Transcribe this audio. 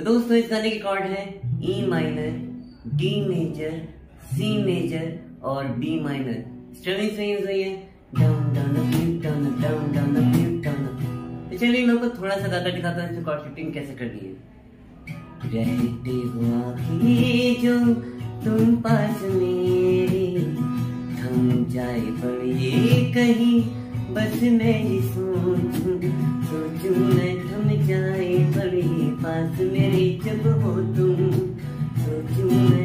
तो दोस्तों, इस गाने के कॉर्ड है E minor D major C major और बी माइनर स्ट्रमिंग से यूज़ हुई है down down up down up down down up down up तो चलिए, मैं आपको थोड़ा सा गाकर दिखाता हूँ कॉर्ड शिफ्टिंग कैसे करनी है। रहते हो आखिर जो तुम पास मेरे, थम जाए पर कहीं, बस मेरी सोचूं सोचूं मैं थम जाए बड़ी पास मेरे जब हो तुम सोचूं मैं जाए बड़ी